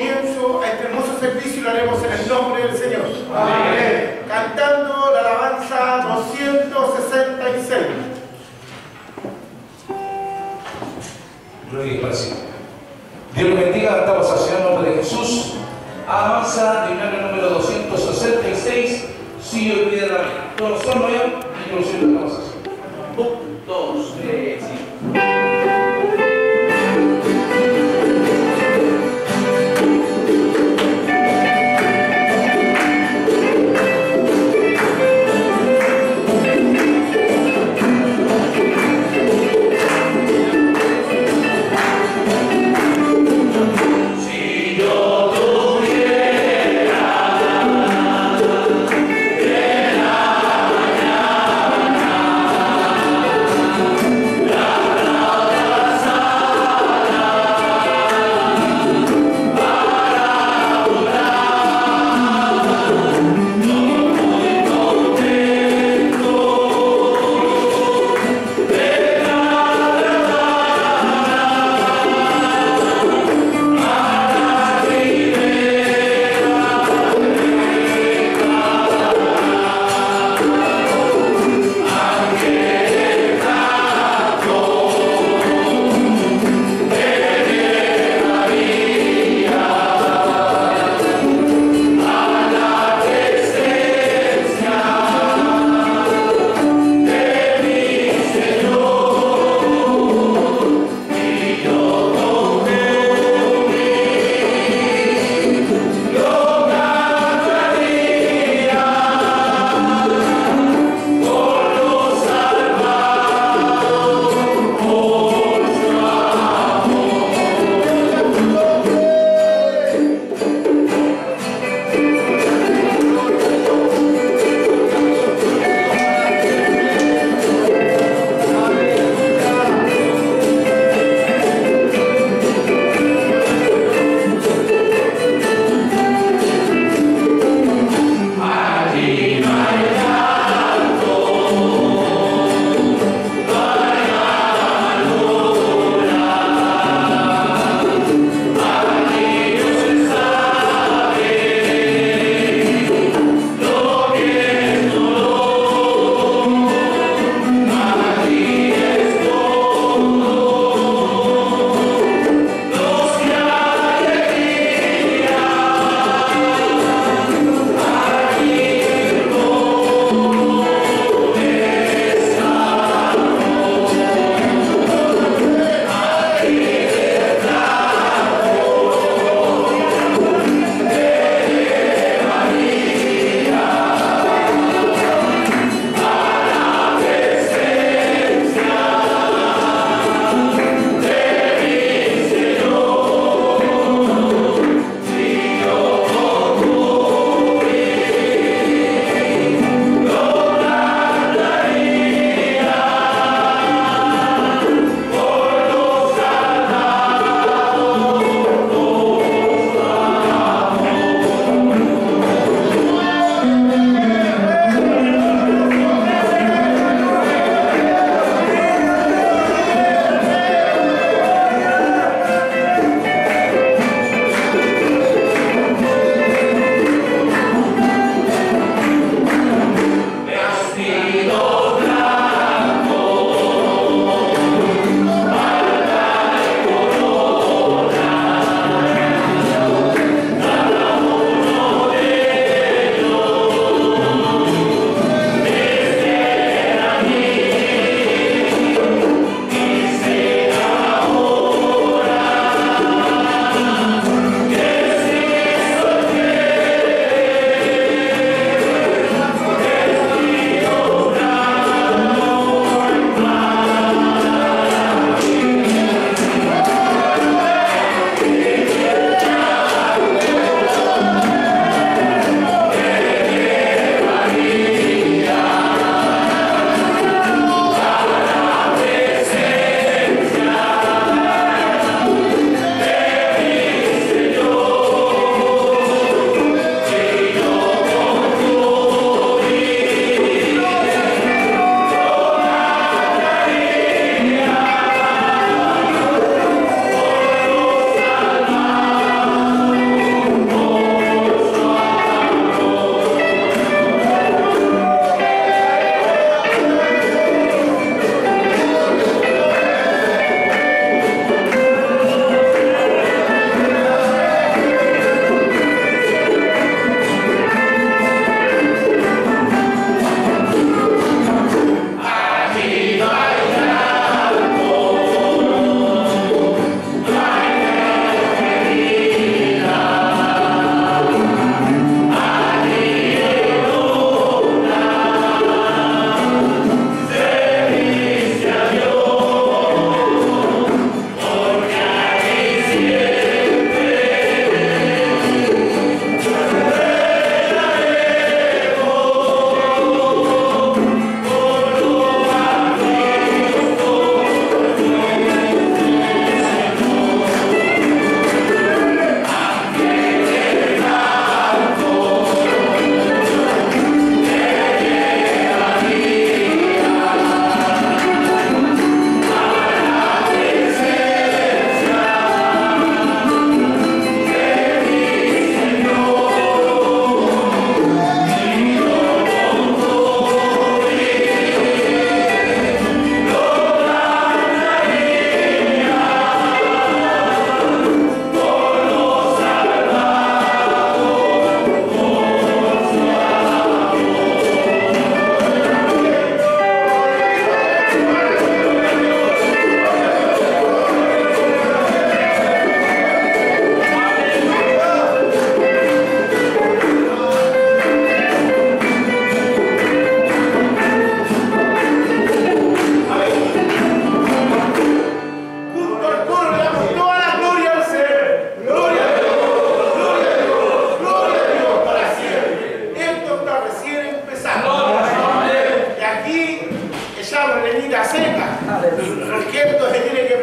este servicio y lo haremos en el nombre del Señor. Amén. Cantando la alabanza 266. Gloria al Señor. Dios los bendiga, estamos hacia el nombre de Jesús. Alabanza de número 266. Si yo pide la Todos son ya, introducción de la alabanza. Un, dos, tres, venir a cena. Porque esto se tiene que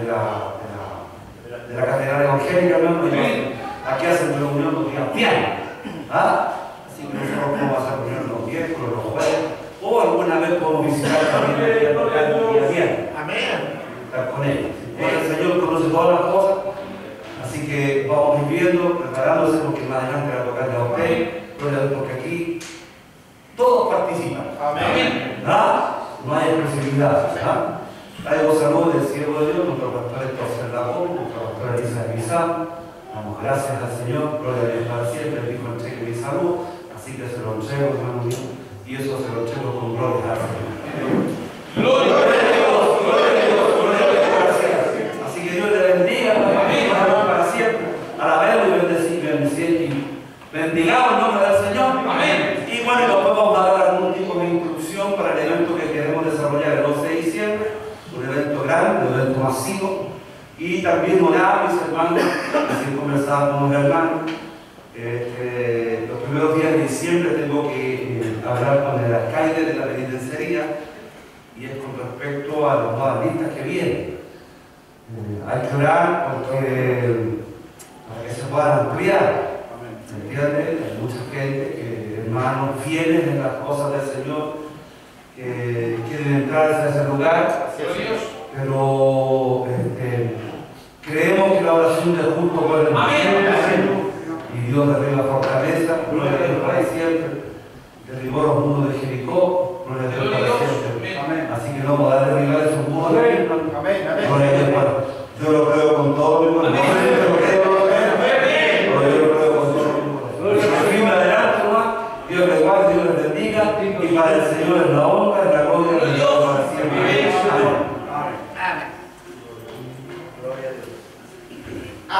de la, de la, de Catedral Evangélica, hermano. y Aquí hacen reunión los días viernes. ¿Ah? Así que nosotros a hacer reunión los miércoles, los jueves, o alguna vez podemos visitar también el días viernes Amén. estar con ellos. Bueno, el Señor conoce todas las cosas, así que vamos viviendo, preparándose porque más adelante va a tocar a usted, porque aquí todos participan. Amén. ¿Ah? No hay exclusividad. ¿ah? Traigo salud del cielo de Dios, nuestro pastor es José Labón, nuestra pastora Elisa Guisán. Damos gracias al Señor, gloria a Dios para siempre, dijo entregue mi salud, así que se lo entrego, hermano mío, y eso se lo entrego con gloria al Señor. Gloria a Dios, gloria a Dios, gracias. Así que Dios le bendiga para, para siempre. Alabemos y bendecimos, bendecimos y bendigamos el nombre del Señor. Amén. Y bueno, después vamos a dar algún tipo de instrucción para el evento que queremos desarrollar el 12 de diciembre, un evento Y también orar, mis hermanos, así conversaba con los hermanos. que los primeros días de diciembre tengo que eh, hablar con el alcalde de la penitenciaría y es con respecto a los modernistas que vienen. Eh, hay que orar porque, para que se puedan ampliar. ¿Me entiendes? Hay mucha gente, que, hermanos fieles en las cosas del Señor, que quieren entrar a ese lugar, Dios. Pero este, creemos que la oración del culto puede Amén. y Dios le la fortaleza, gloria a Dios para siempre. Derribó los muros de Jericó, gloria a Dios Gloria a para siempre. Amén. Así que no podrá derribar esos muros de Jericó. Amén. Amén. Gloria a Dios, Padre. Yo lo creo con todo mi corazón. Yo lo creo, lo creo. Pero yo lo creo con todo mi corazón. Dios le guarde, Dios le bendiga. Y para el Señor es la honra, la gloria y la para siempre. Amén.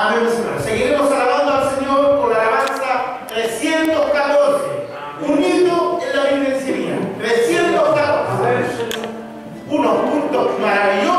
Amén, hermanos. Seguiremos alabando al Señor con la alabanza 314. Unido en la vivencia. 314. Unos puntos maravillosos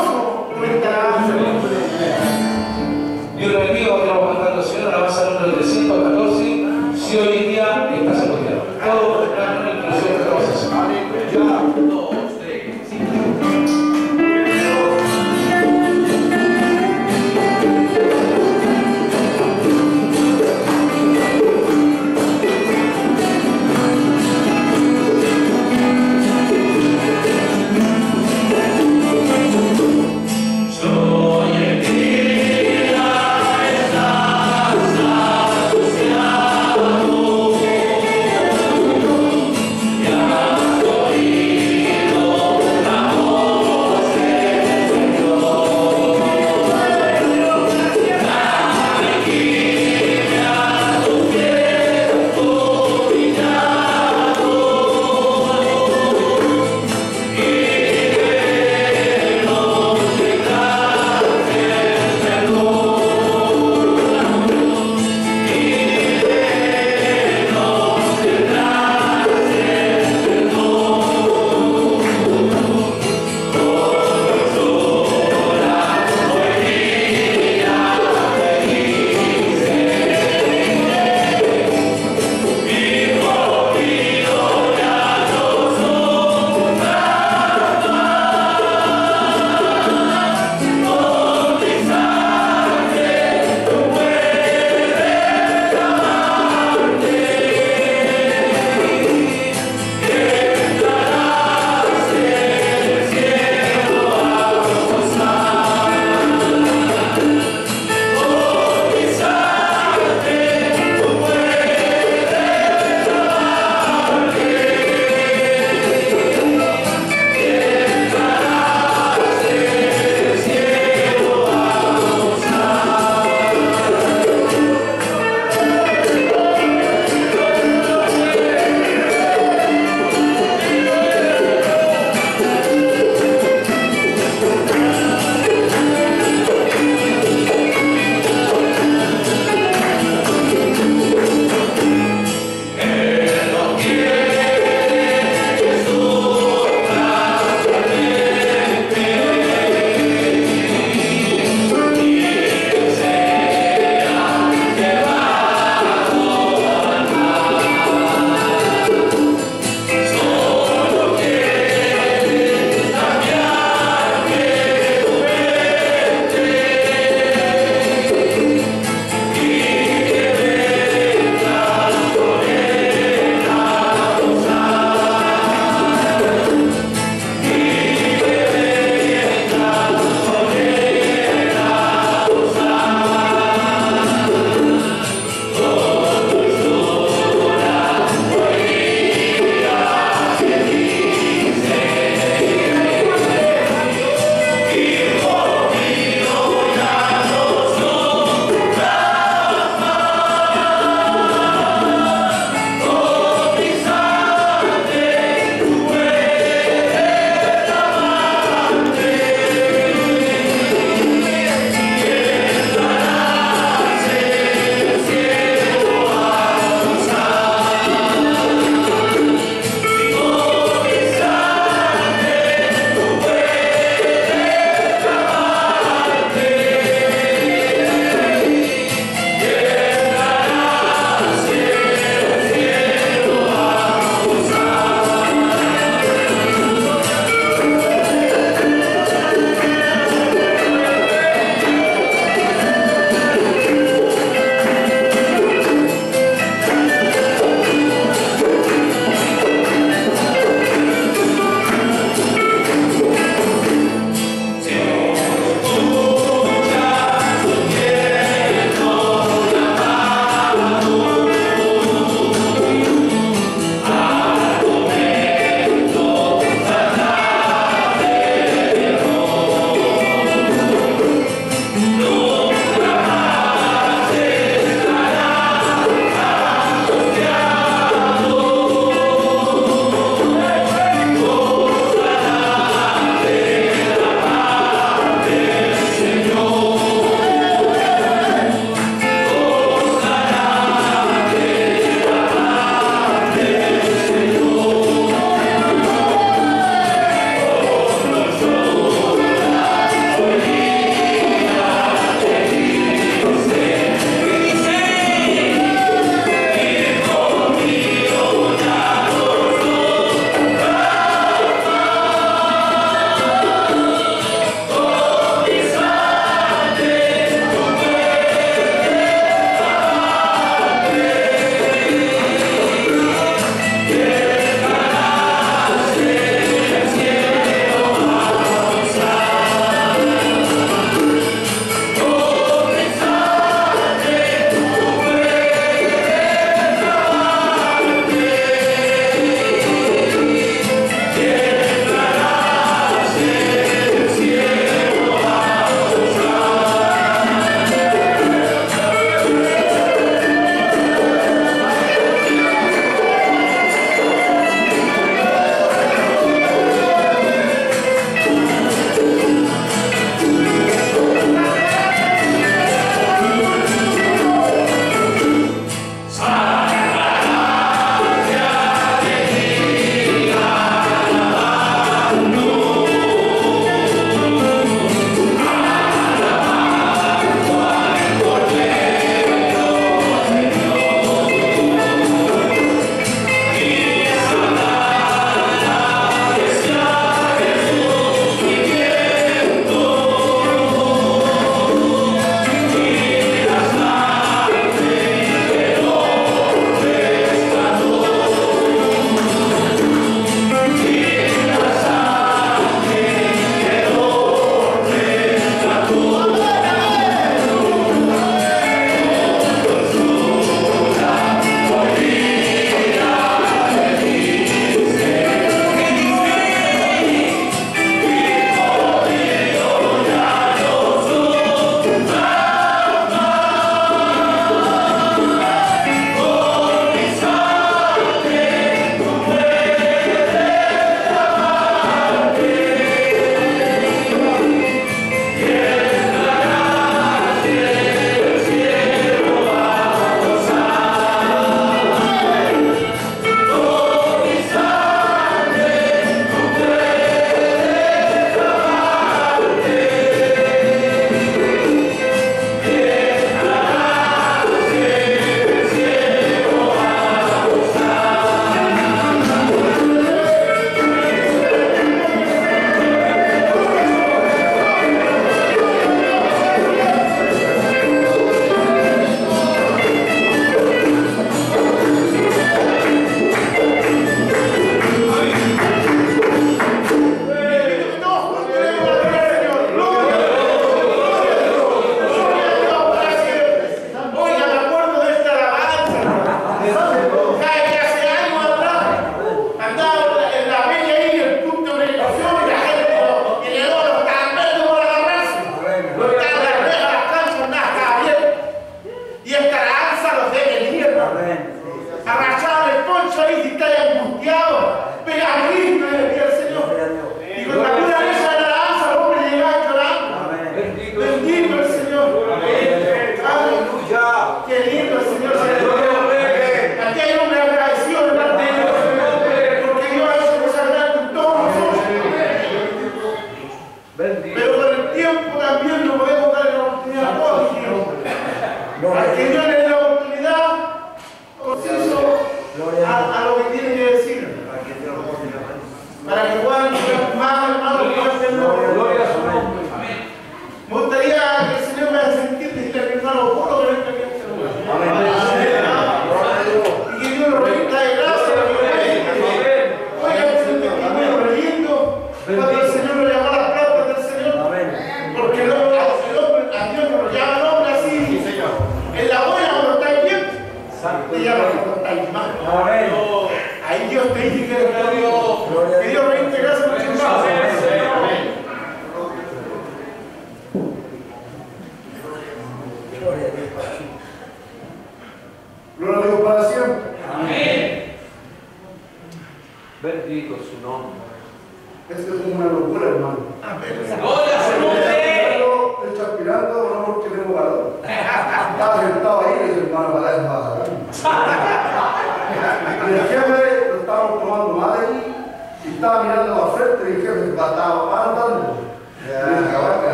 también lo podemos dar en la oportunidad.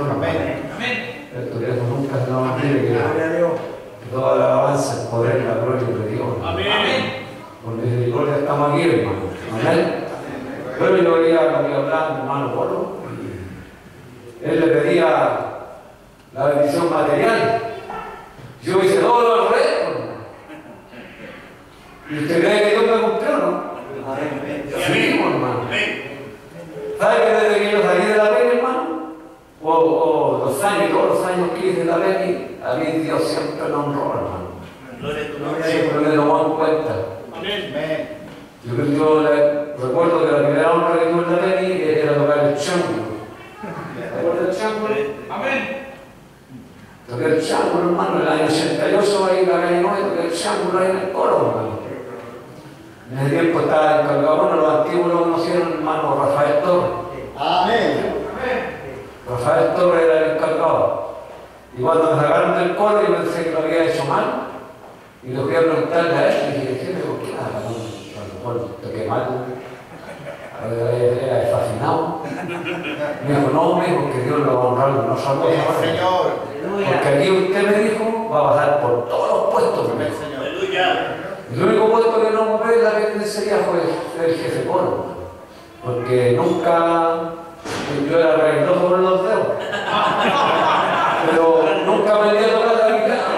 Señor. Amén. Eso nunca se nos olvide que toda la alabanza, el poder y la gloria de Dios. Amén. Por misericordia estamos aquí, hermano. Amén. Bueno, yo quería también hablar, hermano Polo. Él le pedía la bendición material. Yo hice todo lo resto. hermano. ¿Y usted cree que Dios me cumplió, no? Sí, hermano. ¿Sabe que desde que yo salí de la? O, o los años, todos los años que hice la pena, a mí Dios siempre me honró, hermano. Siempre me tomó en cuenta. Yo creo que yo le- recuerdo que la primera honra que tuve en la pena era tocar el chango. ¿Te acuerdas del chango? Amén. Toqué el chango, hermano, en el año 88 ahí en la calle 9, toqué el chango ahí en el coro, hermano. En ese tiempo estaba encargado, bueno, los antiguos lo conocieron, hermano Rafael Torres. Rafael Torres era el encargado. Y cuando me sacaron del coro, yo pensé que lo había hecho mal. Y lo fui a preguntarle a él y dije, jefe, ¿por qué nada? A lo mejor toqué mal. Era era fascinado. Me dijo, no, me dijo que Dios lo va a honrar, no solo Porque aquí usted me dijo, va a pasar por todos los puestos. me dijo. El único puesto que no compré en la penitenciaría fue el jefe coro. Porque nunca yo era reglado con los dedos. Pero nunca me tocar la guitarra.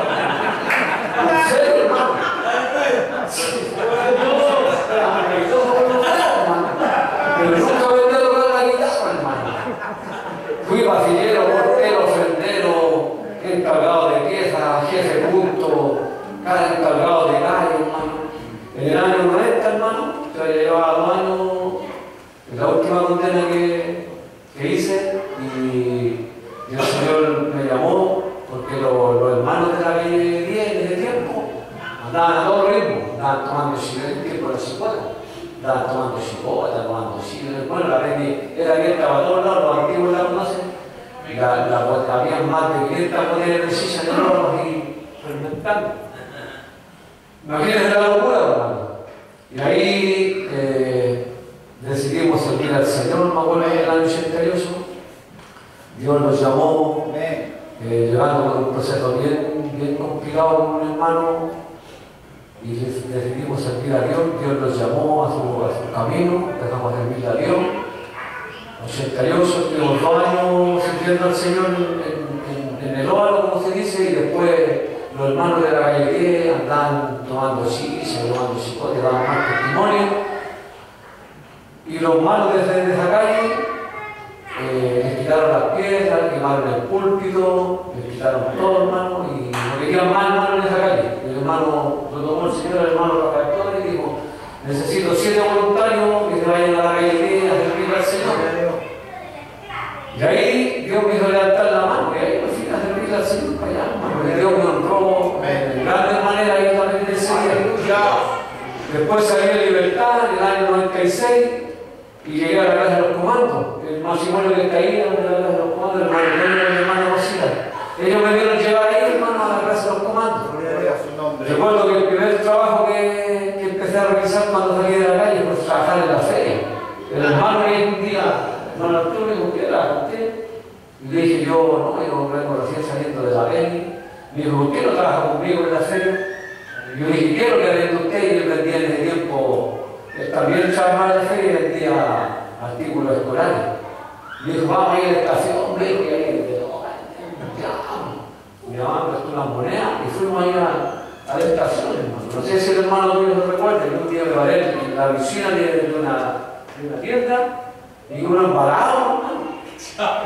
En serio, hermano. Pero nunca me tocar la guitarra, hermano. Fui pasillero, portero, sendero, encargado de piezas, jefe punto, cada encargado de calle, hermano. En el año 90, hermano, yo llevaba dos años, la última condena que todo ritmo, andaban tomando chile en tiempo de los 50, andaban tomando chipota, tomando chile, bueno, la calle era abierta para todos lados, los antiguos la conocen, la, la, había más de 500 botellas silla de oro y fermentando. Imagínense la locura, hermano. Y ahí eh, decidimos servir al Señor, me acuerdo en el año 88. Dios nos llamó, eh, llevando por un proceso bien, bien complicado con un hermano, y decidimos servir a Dios. Dios nos llamó a su, a su camino, empezamos a servir a Dios. 88, estuvimos dos años sirviendo al Señor en, en- en el óvalo, como se dice, y después los hermanos de la calle 10 andaban tomando chicha, tomando chicote, daban más testimonio. Y los malos de, de esa calle eh, les quitaron las piedras, quemaron el púlpito, les quitaron todo, hermano, y no querían más hermanos en esa calle. Hermano, lo tomó el Señor, el hermano Rafael y dijo, necesito siete voluntarios que se vayan a la calle 10 a servir al Señor. Y ahí Dios me hizo levantar la mano y ahí me fui a servirle al Señor para allá. Y Dios me honró de grandes maneras y yo también día. Después salí de libertad en el año 96 y llegué a la casa de los comandos. El matrimonio que era de la casa de los comandos, el hermano Antonio y el hermano Rosita. Ellos me vieron llevar ahí, hermano, a la casa de los comandos. Recuerdo que el primer trabajo que, que empecé a realizar cuando salí de la calle fue trabajar en la feria. El hermano que un día, hermano Arturo, me dijo, ¿qué era usted? Y le dije, yo, no, yo vengo recién saliendo de la peli. Me dijo, ¿por qué no trabaja conmigo en la feria? Y yo le dije, ¿qué es lo que vende usted? Y él vendía en ese tiempo, él también trabajaba en la feria y vendía artículos escolares. Me dijo, vamos a ir a la estación, viejo, y ahí, de todo, ya, mi mamá me prestó una moneda y fuimos a, a la estación, hermano. No sé si el hermano tuyo lo recuerda, que un día me paré en la piscina de, una, de una tienda y uno embalado, hermano.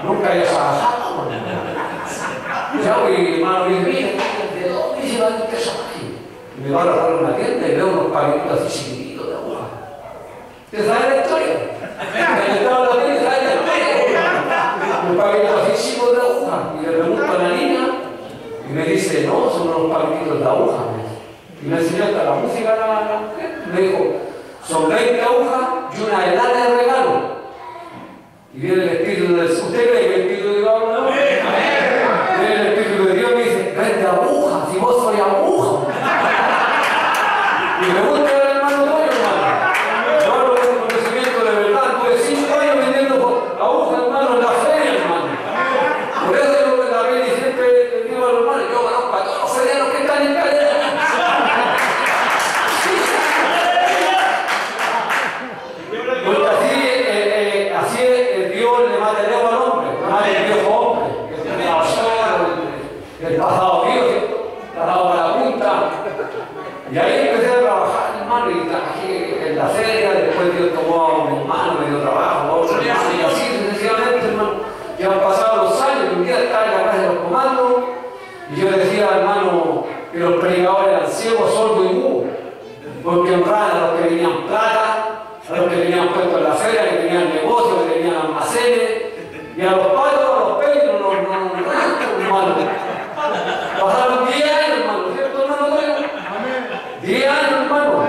Nunca había trabajado, hermano. Pues, mi hermano dice, mira, ¿de dónde se va queso aquí? Y me va a robar una tienda y veo unos paquetitos así chiquititos de agua. ¿Te sabes la historia? Un paquetito así de aguja. Y le pregunto a la niña y me dice, no, son unos paquetitos de aguja. Y me enseñó hasta la música la, la mujer. Me dijo, son 20 agujas y una helada de regalo. Y viene el Espíritu de Dios. ¿Usted cree que el Espíritu de Dios no? Viene el Espíritu de Dios y me dice, 20 agujas, si vos sois aguja. Y me gusta el hermano tuyo, hermano. Yo hablo con conocimiento de verdad. Tuve 5 años vendiendo agujas, hermano, en la feria, hermano. Por eso yo en la feria siempre le digo a los hermanos, yo conozco a todos los ferianos que están en calle. Porque así, eh, eh, así eh, Dios le mata el ego al hombre, le mata el viejo hombre, que tiene la basura, el, el pasado mío, ¿cierto? La dado para la punta. Y ahí empecé a trabajar, hermano, y trabajé en la feria, después Dios tomó a mi hermano, me dio trabajo, a otro hermano, y así sucesivamente, hermano. Y han pasado los años, y un día estaba en la casa de los comandos, y yo le decía al hermano que los predicadores eran ciegos, sordos y mudos, porque honraban a los que tenían plata, a los que tenían puesto en la feria, que tenían negocios, que tenían almacenes, y a los padres, a los pelos, no, no, no, no, hermano. Pasaron 10 años, hermano, ¿cierto, hermano? Toño? 10 años, hermano.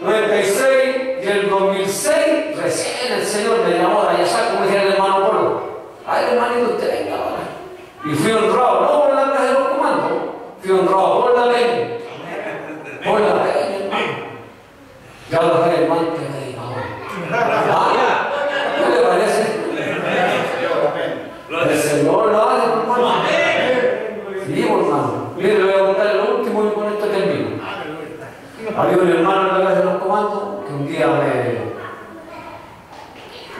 96 y el 2006, recién el Señor me llamó a Yasá, como decía el hermano Polo. Ay, hermanito, usted venga ahora. Y fui honrado, no por la casa de los comandos, fui honrado por la ley. Por la ley, hermano. Ya lo hermano, que me. Ah, ¿Qué le parece? El Señor lo hace, hermano. Sí, hermano. Mire, le voy a contar lo último y con esto termino. Había un hermano en la casa de los comandos que un día me,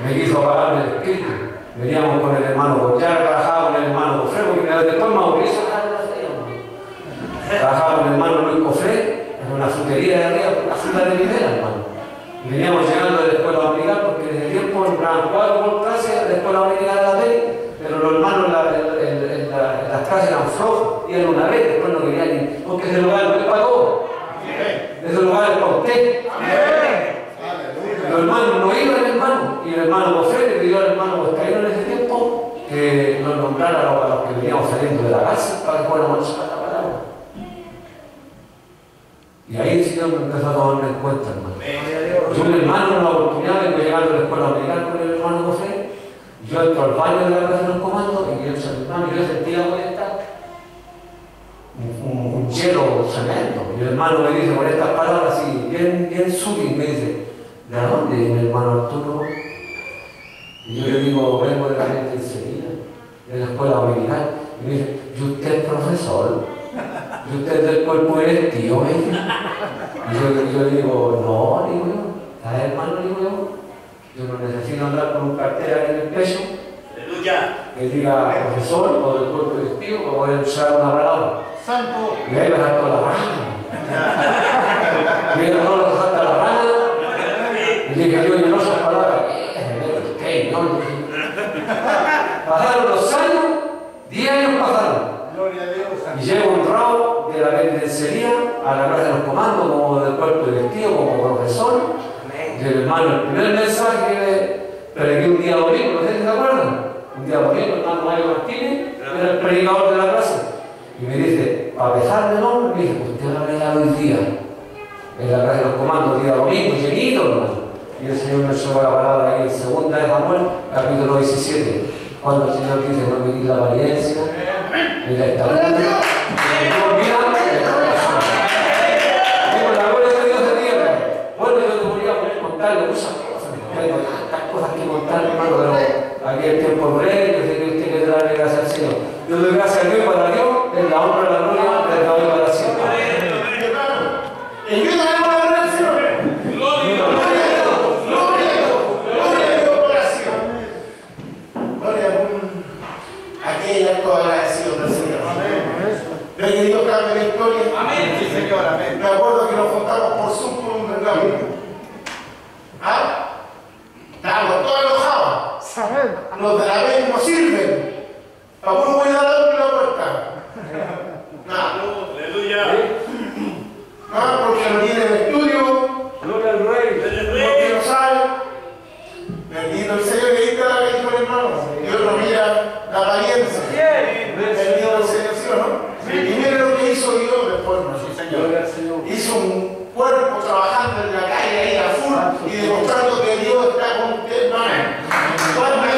me quiso apagarme el espíritu. Veníamos con el hermano, ya trabajaba con el hermano Cofré, porque después Mauricio trabajaba con el hermano Luis Cofré en una frutería de arriba, la fruta de Rivera, hermano. Veníamos llegando de la escuela dominical porque desde tiempo entraban cuatro por clase de la escuela dominical de la ley, pero los hermanos en, la- en- en- en la- en las clases eran flojos, iban una vez, después no querían ir, porque ese lugar no es para todos. Ese lugar es para usted. Los hermanos no iban, hermano, y el hermano José le pidió al hermano Boscaíno en ese tiempo que nos nombrara a los, a que veníamos saliendo de la cárcel para que fuéramos a la. Y ahí el Señor me empezó a tomarme en cuenta, hermano. Yo, un hermano, una oportunidad, vengo llegando a la escuela dominical con el hermano José, yo entro al baño de la casa de los comandos, y yo, hermano, yo sentía molestar un, un, un hielo tremendo. Y el hermano me dice con estas palabras así, bien, bien sutil, me dice, ¿de dónde viene el hermano Arturo? Y yo le digo, vengo de la gente enseguida, de la escuela dominical. Y me dice, ¿y usted es profesor? ¿Y usted es del cuerpo directivo? me dice. Y yo, yo le digo, no, digo yo, ¿sabes hermano? Digo yo, yo no necesito andar con un cartel aquí en el pecho que diga profesor o del cuerpo directivo para poder usar una palabra. Santo. Y ahí me saltó la rana. Y él no lo salta la rana. Y dije yo, yo no sé palabras. ¿Qué? No, no. Pasaron los años, 10 años pasaron. Gloria a Dios. Y llego honrado la penitenciaría a la casa de los comandos como del cuerpo directivo, como profesor. Y el hermano, el primer mensaje que prediqué un día domingo, no sé si se acuerdan. Un día domingo, el hermano Mario Martínez era el predicador de la clase. Y me dice, a pesar del nombre, me dice, usted va a predicar hoy día. En la casa de los comandos, día domingo, llenito, hermano. Y el Señor me llevó la palabra ahí en segunda de Samuel, capítulo 17. Cuando el Señor dice, no me la apariencia, Mira, está Digo, aquí el tiempo breve, que usted que darle gracias al Señor. Yo doy gracias a Dios para Dios, en la honra, la gloria, en la doy para siempre. Estamos todos Amén. Los de la ley no sirven. Para uno cuidar a otro y otro está. Nada. Aleluya. Porque no tiene el estudio. Gloria al Rey. Porque no sabe. Bendito el Señor que dice la que hermano. Dios no mira la apariencia. Bendito el Señor, ¿sí o no? Y mire lo que hizo Dios después. Hizo un cuerpo trabajando en la calle ahí a y demostrando que Dios está con usted, hermano. Agora vai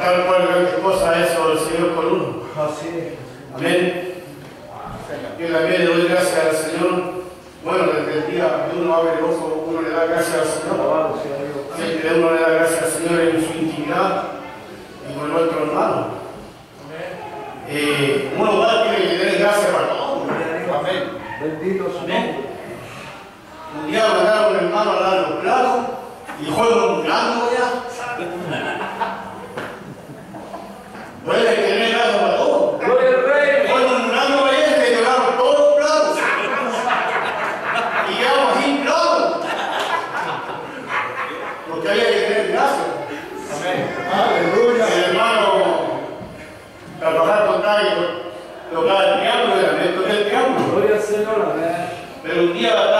tal cual grande cosa es sobre el Señor con uno. Así es. Amén. Yo también le doy gracias al Señor. Bueno, desde el día que uno abre el ojo, uno le da gracias al Señor. Siempre uno le da gracias al Señor en su intimidad y con nuestro hermano. Eh, uno va tiene que tener gracias para todo. Amén. Bendito. Un día mandaron a un hermano a dar los platos y juego un plato 우리아가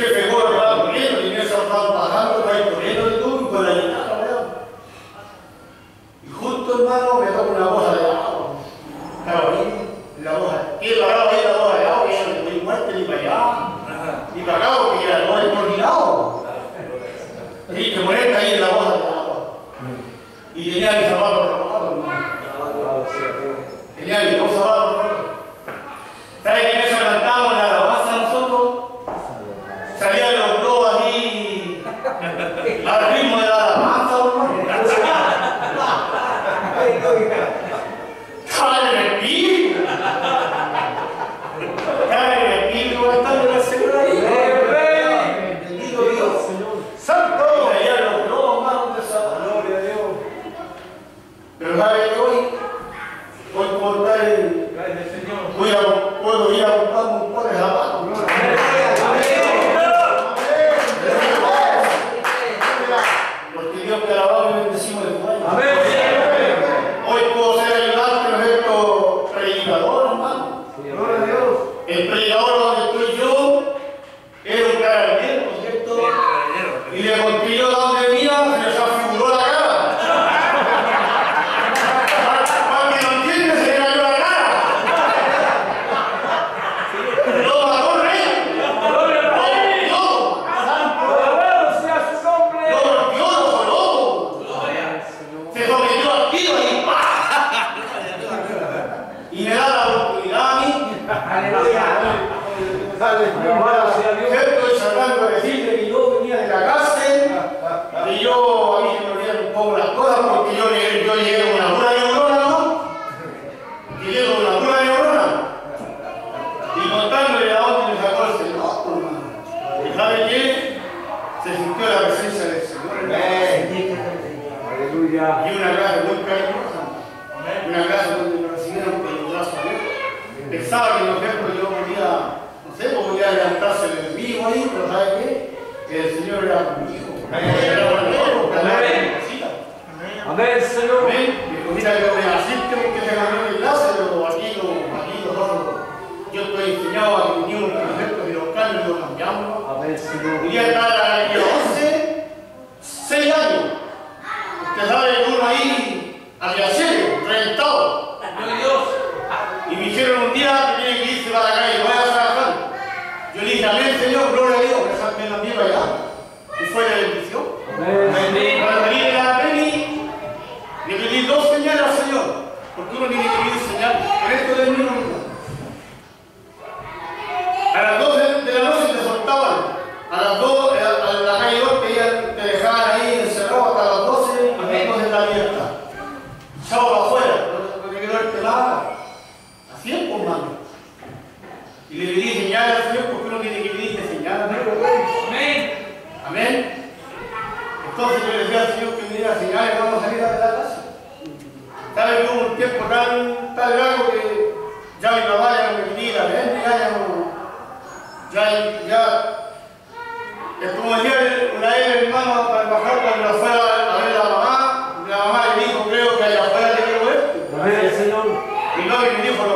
Perché se voi parlate meno, io sono stato parlando, poi correndo di tutto, la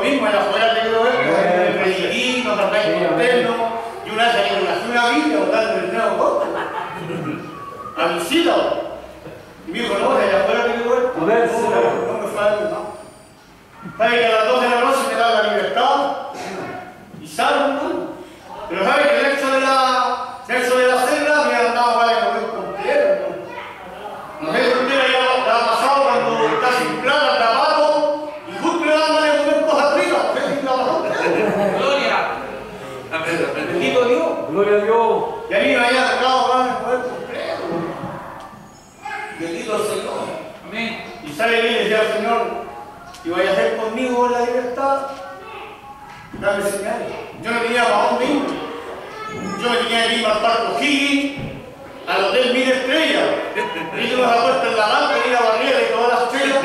mismo en la fogata que yo veo, Federiquín, nos tratáis contentos, y una vez que nació una vida votando el nuevo voto. Mi Y me dijo, no, en la fogata que yo veo, no, no me falta, no. ¿Sabes que a las 2 de la noche me da la libertad? Y salgo, ¿no? Pero ¿sabes y vaya a ser conmigo la libertad, dame señales. Yo me tenía a un mismo. Yo me tenía que ir al Parco Higgins, al Hotel Mil Estrellas, y yo me la puesta en la lámpara y la barriera y todas las estrellas.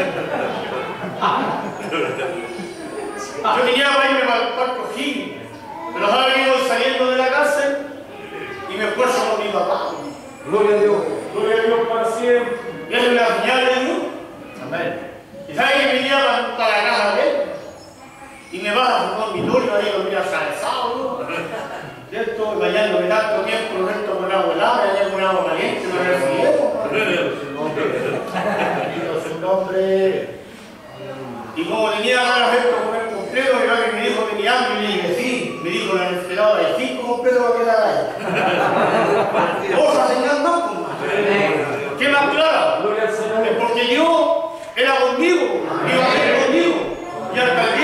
Yo tenía para irme para el Parco Higgins, pero ahora que saliendo de la cárcel y me esfuerzo con mi papá. Gloria a Dios. Gloria a Dios para siempre. Y es una señal de Dios. Amén. Y sabe que venía para, para la casa de él. Y me baja a su dormitorio, ahí lo mira salzado, ¿no? ¿Cierto? Y bañándome tanto tiempo, lo resto con agua helada, allá con agua caliente, me resfrié. Bendito su nombre. Y como tenía ganas de comer completo, mi madre me dijo que tenía hambre y le dije, sí. Me dijo la enfermera, hay cinco completos para quedar ahí. Otra señal no. ¿Qué más clara? Es porque yo conmigo, iba a ser conmigo. Y hasta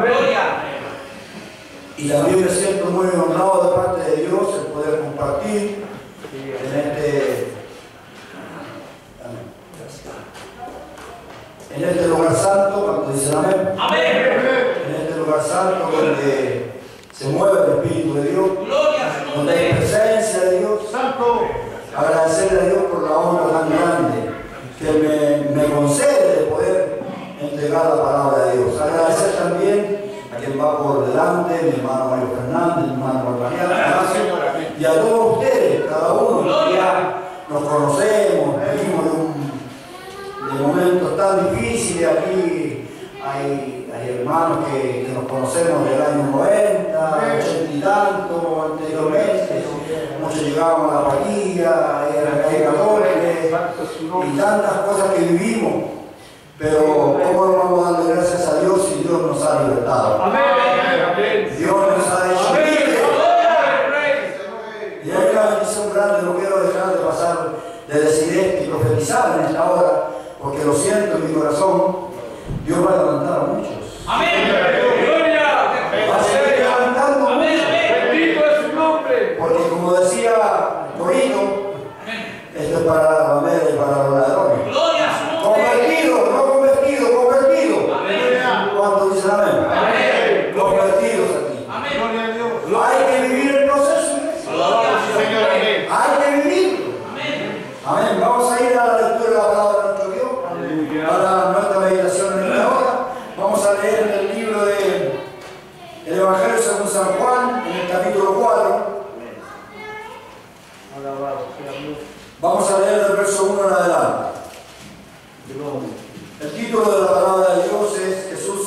Gloria. Y también me siento muy honrado de parte de Dios el poder compartir en este, en este lugar santo, cuando dicen amén, Amén. en este lugar santo donde se mueve el Espíritu de Dios, donde hay presencia de Dios. Santo. Agradecerle a Dios por la honra tan grande que me, me concede de poder entregar la palabra va por delante, mi hermano Mario Fernández, mi hermano Barbariano, y a todos ustedes, cada uno, ya nos conocemos, venimos de, un, de momentos tan difíciles aquí. Hay, hay hermanos que, que nos conocemos del año 90, 80 y tanto, anteriormente. Muchos llegábamos a la parrilla, era la calle y tantas cosas que vivimos. Pero ¿cómo no vamos a darle gracias a Dios si Dios nos ha libertado? Dios nos ha hecho libres. Y hay una bendición grande, no quiero dejar de pasar, de decir esto y profetizar en esta hora, porque lo siento en mi corazón, Dios va a levantar a muchos. Amén. Va a seguir levantando Amén. Amén. Bendito es su nombre. Porque como decía Corito, esto es para la y para los ladrones. Gloria a su nombre. Convertido, no convertido, convertido. ¿Cuántos dicen amén? Amén. Convertidos aquí. Amén. Hay que vivir el proceso. Gloria a su Señor, nombre. amén. Hay que vivirlo. Amén. Amén. Vamos a ir a la lectura de la palabra de nuestro Dios. Para nuestra meditación en esta hora. Vamos a leer en el libro de el Evangelio según San Juan, en el capítulo 4. Alabado sea Dios. Vamos a leer del verso 1 en adelante. El título de la palabra de Dios es Jesús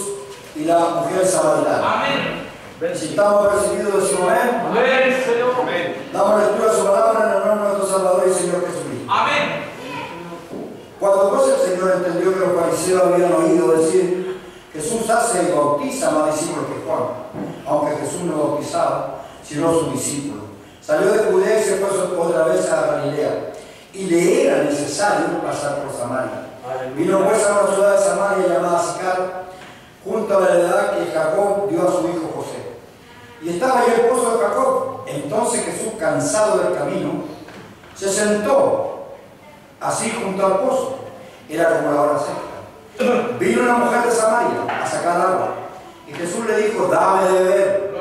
y la mujer samaritana. Amén. Si estamos percibidos de su amén, Amén, Señor. damos lectura a su palabra en el nombre de nuestro Salvador y Señor Jesucristo. Amén. Cuando pues el Señor entendió que los fariseos habían oído decir, Jesús hace y bautiza más discípulos que Juan, aunque Jesús no bautizaba, sino sus discípulos. Salió de Judea y se fue otra vez a Galilea, y le era necesario pasar por Samaria. Vino pues a una ciudad de Samaria llamada Sicar, junto a la edad que Jacob dio a su hijo. Y estaba ahí el pozo de Jacob. Entonces Jesús, cansado del camino, se sentó así junto al pozo. Era como la hora sexta. Vino una mujer de Samaria a sacar agua. Y Jesús le dijo, dame de beber.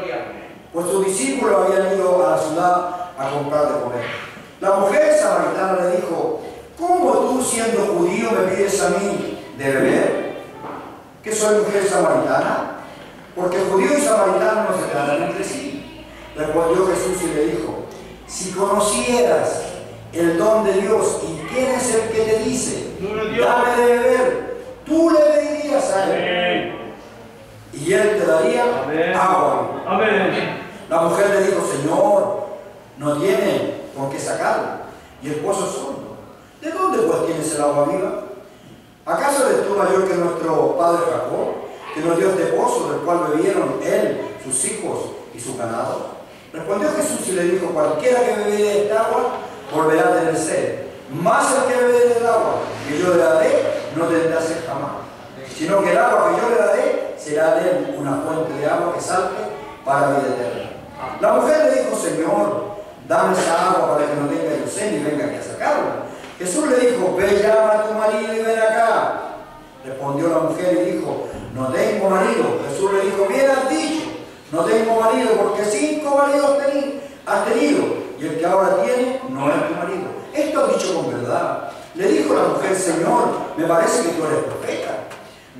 Pues sus discípulos habían ido a la ciudad a comprar de comer. La mujer samaritana le dijo, ¿cómo tú siendo judío me pides a mí de beber? ¿Que soy mujer samaritana? Porque judío y samaritano no se tratan entre sí. Respondió Jesús y le dijo, si conocieras el don de Dios y quién es el que te dice, dame de beber, tú le pedirías a daría Amén. agua. Amén. La mujer le dijo, Señor, no tiene con qué sacarlo. Y el pozo es hondo. ¿De dónde pues tienes el agua viva? ¿Acaso eres tú mayor que nuestro padre Jacob, que nos dio este pozo del cual bebieron él, sus hijos y su ganado? Respondió Jesús y le dijo, cualquiera que bebe de esta agua volverá a tener sed. Más el que bebe del agua que yo le daré no tendrá sed jamás, sino que el agua que yo le daré será de él una fuente de agua que salte para vida eterna. La mujer le dijo, Señor, dame esa agua para que no tenga yo sed y venga aquí a sacarla. Jesús le dijo, ve llama a tu marido y ven acá. Respondió la mujer y dijo, no tengo marido. Jesús le dijo, bien has dicho, no tengo marido porque cinco maridos has tenido y el que ahora tiene no es tu marido. Esto has dicho con verdad. Le dijo la mujer, Señor, me parece que tú eres profeta.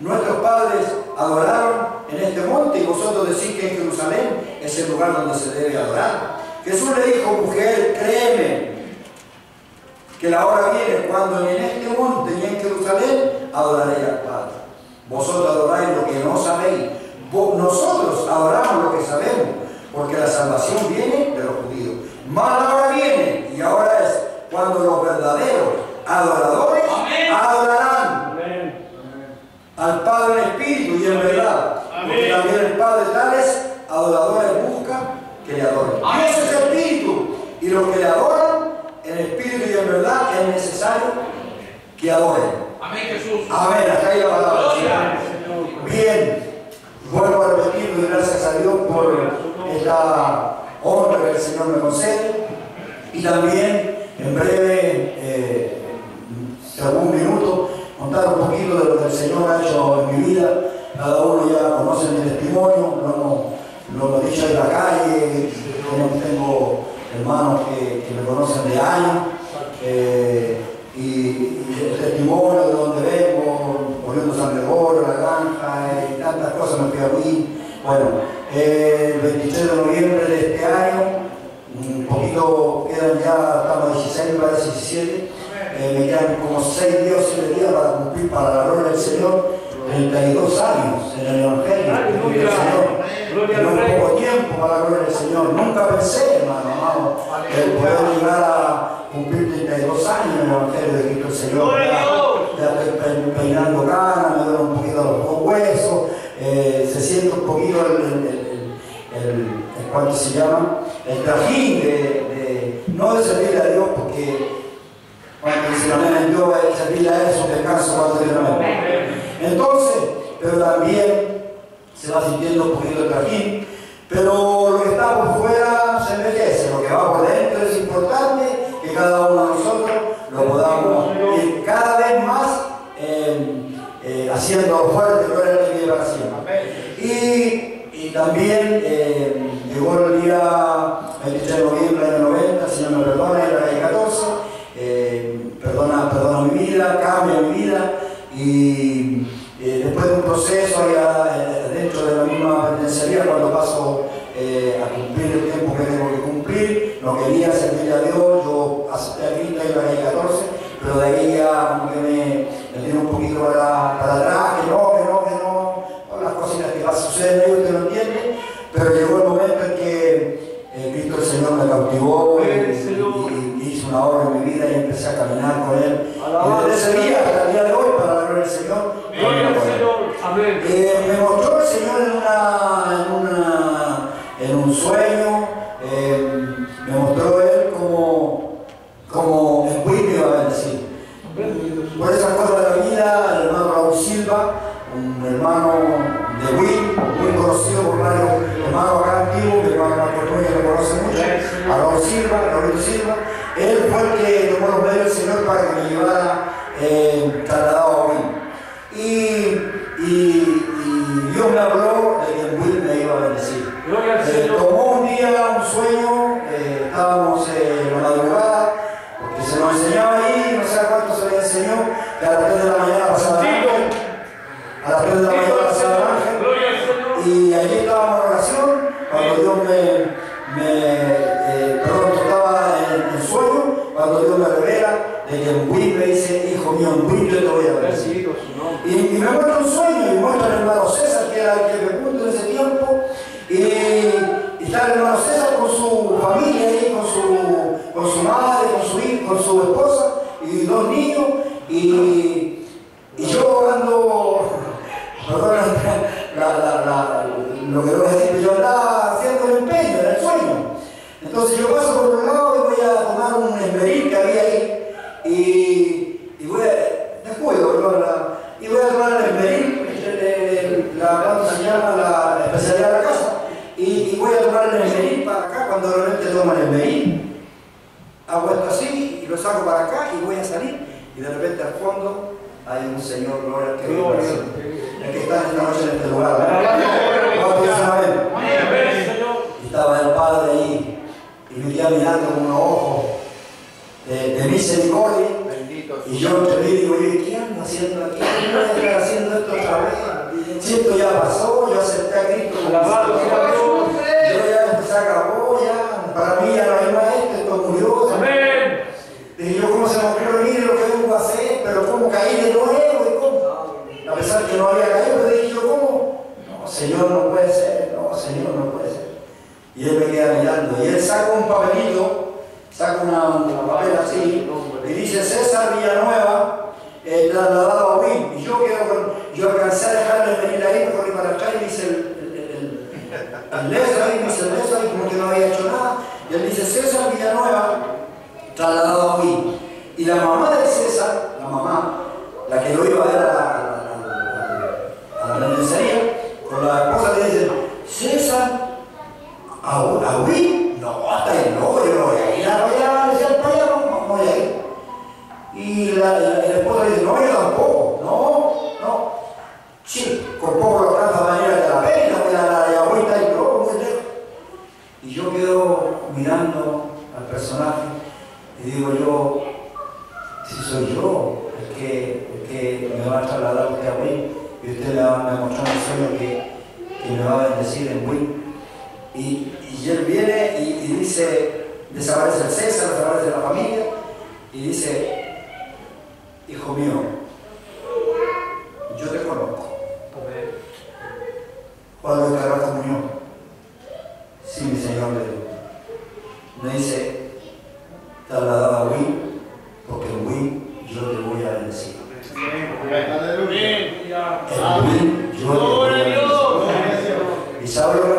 Nuestros padres adoraron en este monte y vosotros decís que en Jerusalén es el lugar donde se debe adorar. Jesús le dijo, mujer, créeme, que la hora viene cuando en este monte ni en Jerusalén adoraré al Padre. Vosotros adoráis lo que no sabéis. Nosotros adoramos lo que sabemos, porque la salvación viene de los judíos. Más la hora viene, y ahora es cuando los verdaderos adoradores Amén. adorarán Amén. al Padre en espíritu y en verdad. Porque también el Padre tales adoradores busca que le adoren. Amén. Dios es espíritu y los que le adoran en espíritu y en verdad es necesario que adoren. Amén, Jesús. Amén, hasta ahí la palabra. Bien, vuelvo a repetir, doy gracias a Dios por esta honra que el Señor me concede y también en breve, eh, algún minuto, contar un poquito de lo que el Señor ha hecho en mi vida. Cada uno ya conoce mi testimonio, lo hemos, lo hemos dicho en la calle, como tengo hermanos que, que me conocen de años. eh, y, y el testimonio de donde vengo, volviendo San Gregorio, la granja y tantas cosas me fui a mí. Bueno, eh, el 23 de noviembre de este año, un poquito quedan ya, estamos a 16, me parece 17, eh, me quedan como 6 días, 7 días para cumplir para la gloria del Señor 32 años en el Evangelio Señor. Gloria En al un Rey. poco tiempo para la gloria del Señor. Nunca pensé, hermano, amado, el poder llegar a cumplir 32 años en el Evangelio de Cristo el Señor. Gloria a Ya- Dios. Ya estoy pe- peinando canas, me duelen un poquito los huesos, eh, se siente un poquito el, el, el, el, el- ¿cuánto se llama? El trajín de, de- no de servirle a Dios porque cuando dice amén en Dios, servirle a Él es un descanso cuando dice amén. Entonces, pero también se va sintiendo un poquito el trajín, pero lo que está por fuera se envejece, lo que va por dentro es importante que cada uno de nosotros lo podamos ir cada vez más eh, eh, haciendo fuerte, gloria al que vive para siempre. Y, también llegó el día 23 de noviembre del 90, el Señor me perdona, la calle 14, eh, perdona, perdona mi vida, cambia mi vida y eh, después de un proceso allá eh, dentro de la misma penitenciaría, cuando paso eh, a cumplir el tiempo que tengo que cumplir, no quería servirle a Dios, yo acepté a Cristo la calle 14, pero de ahí ya como que me, me tiene un poquito para, para atrás, que no, que no, que no, todas las cositas que pasan, suceden ahí, usted lo entiende, pero llegó el momento en que eh, Cristo el Señor me cautivó y, y- y hizo una obra en mi vida y empecé a caminar con Él. Y desde ese día hasta el día de ¿Y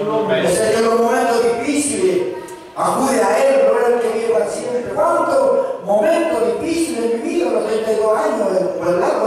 Sé que los momentos difíciles, acude a Él, gloria al que viva siempre. ¿Cuántos momentos difíciles en mi vida, los 32 años, ¿verdad?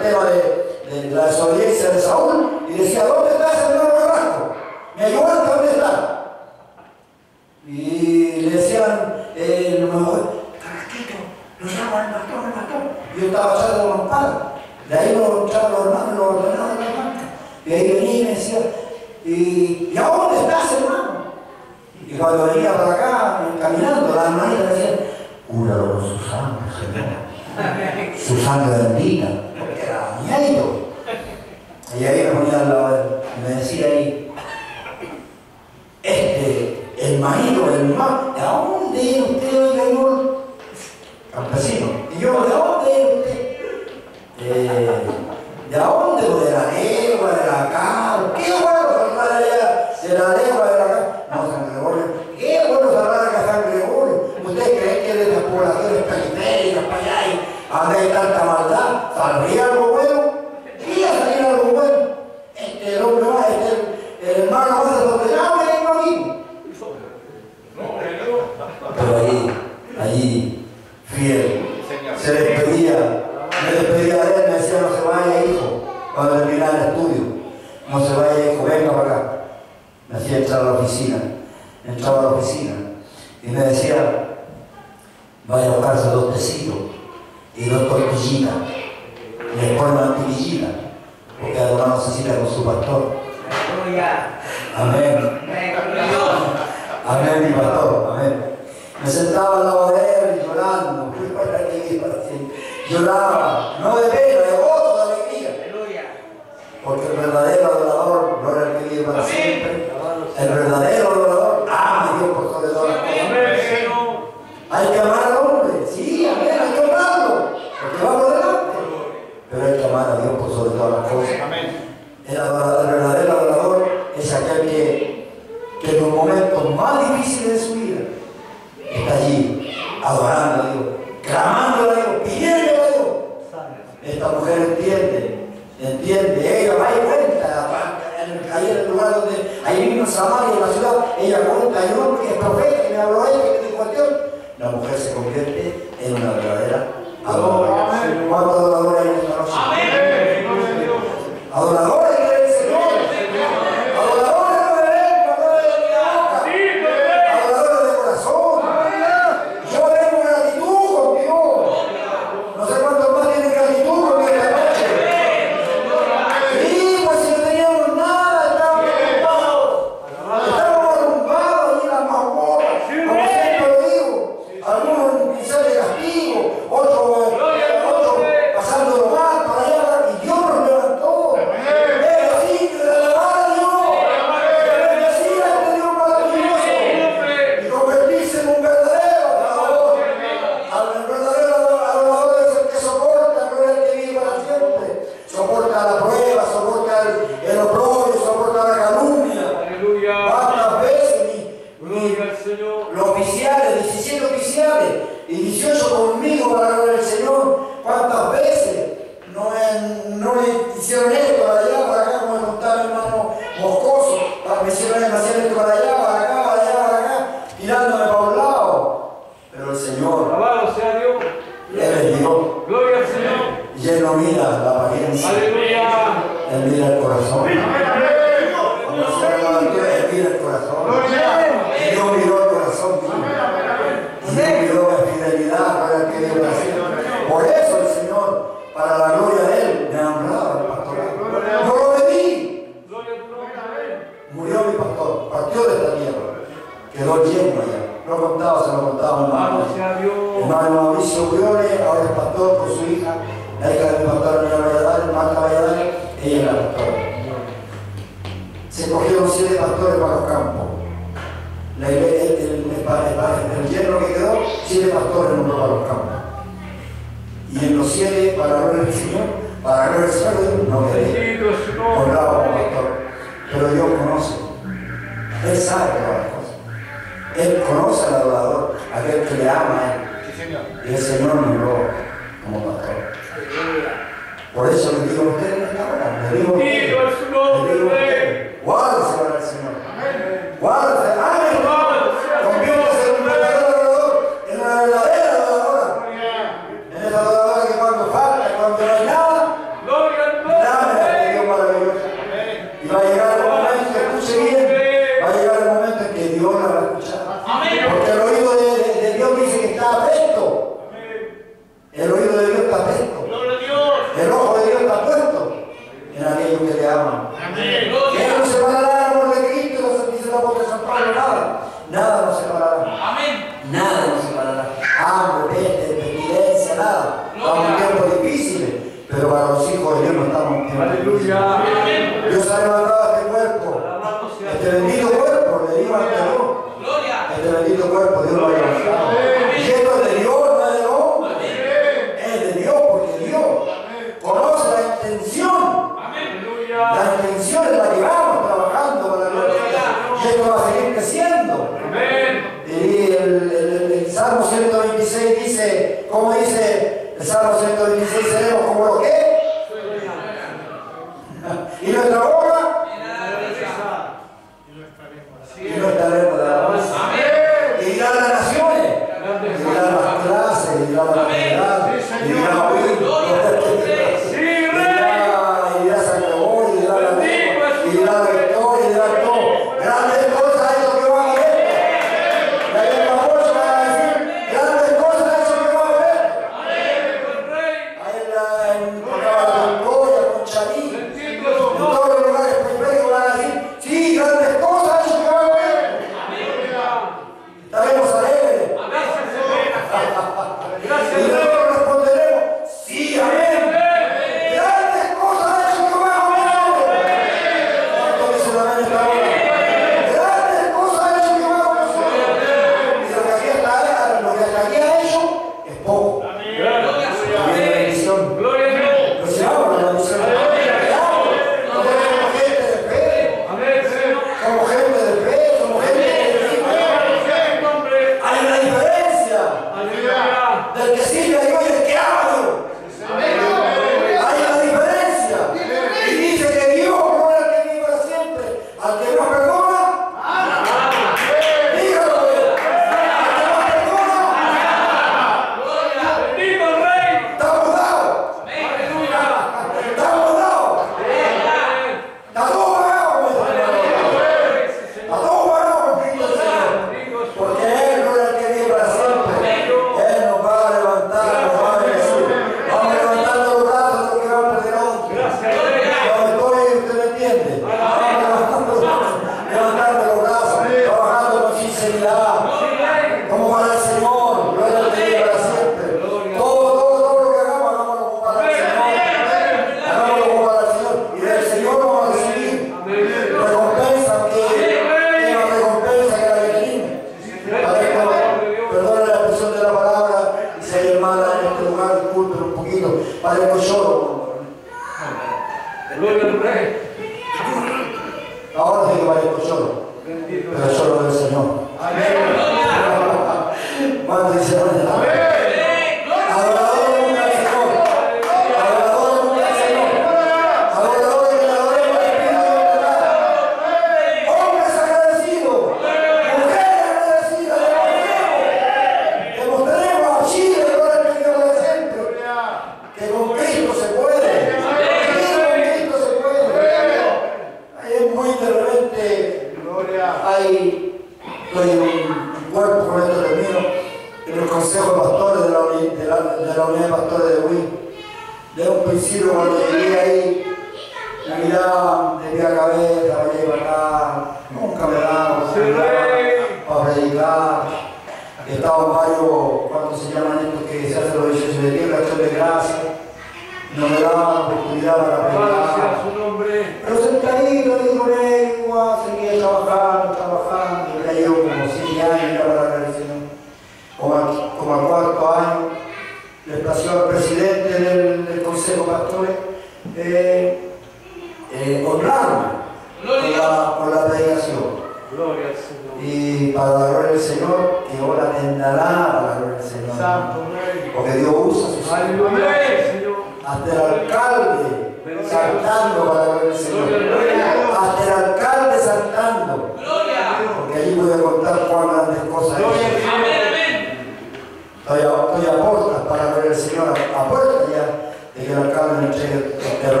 Señor ya de que el alcalde no entregue los.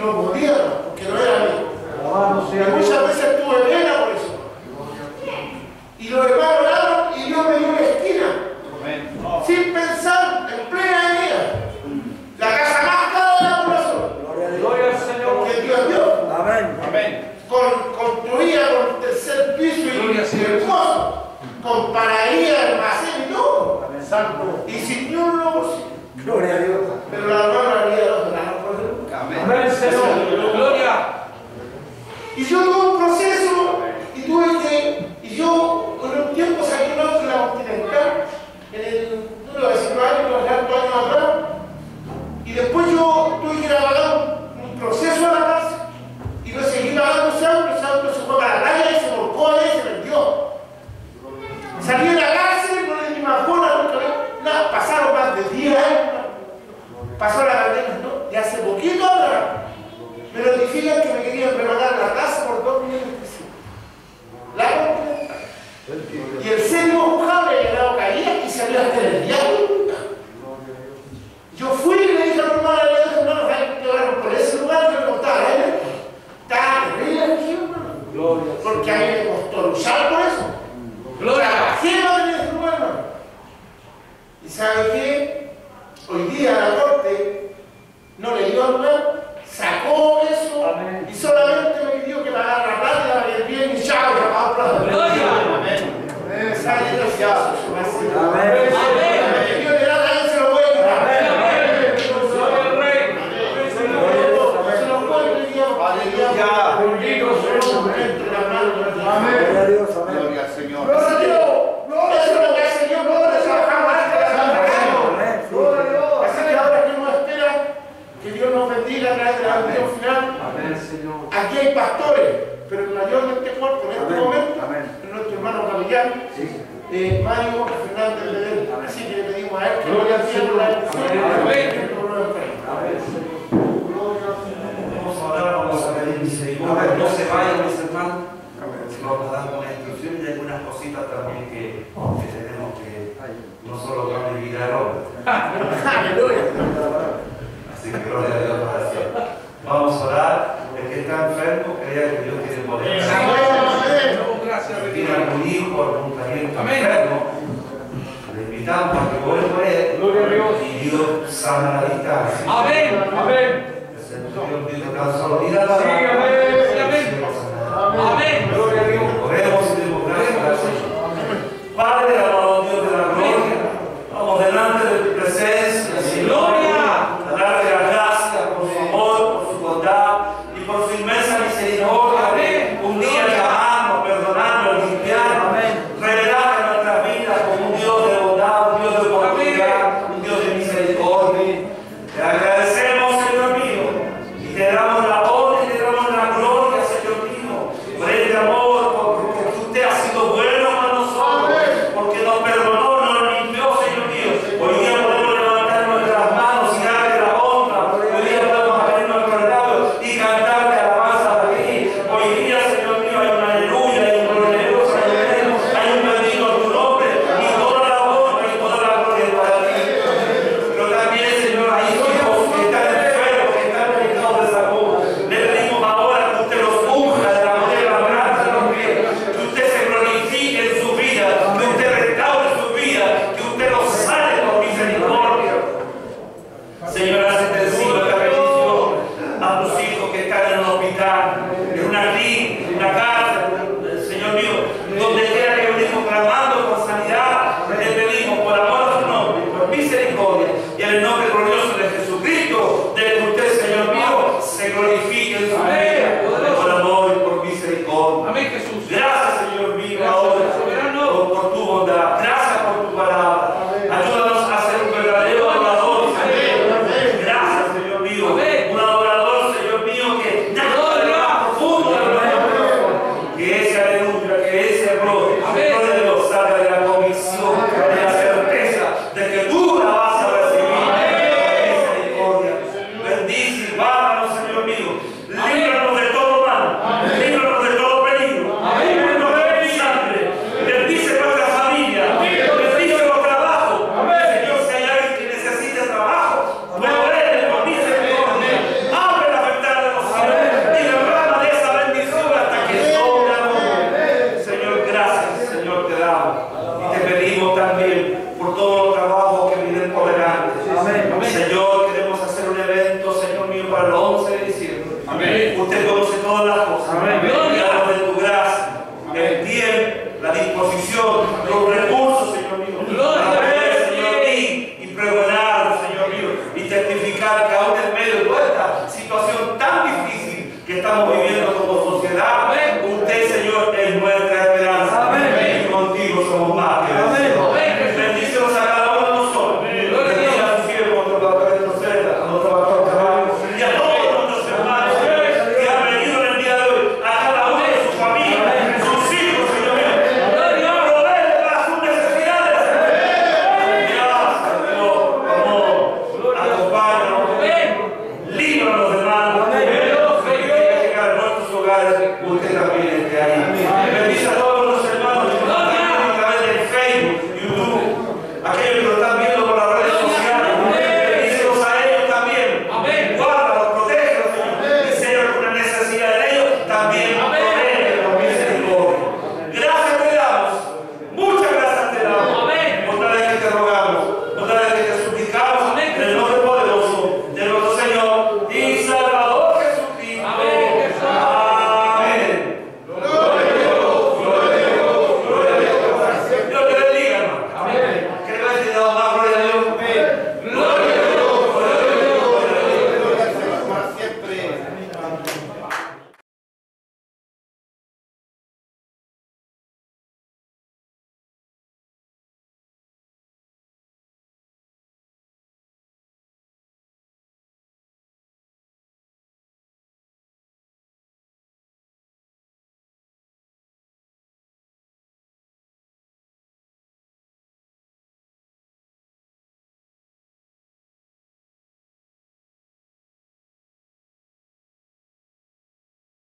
lo murieron, porque no eran amigos.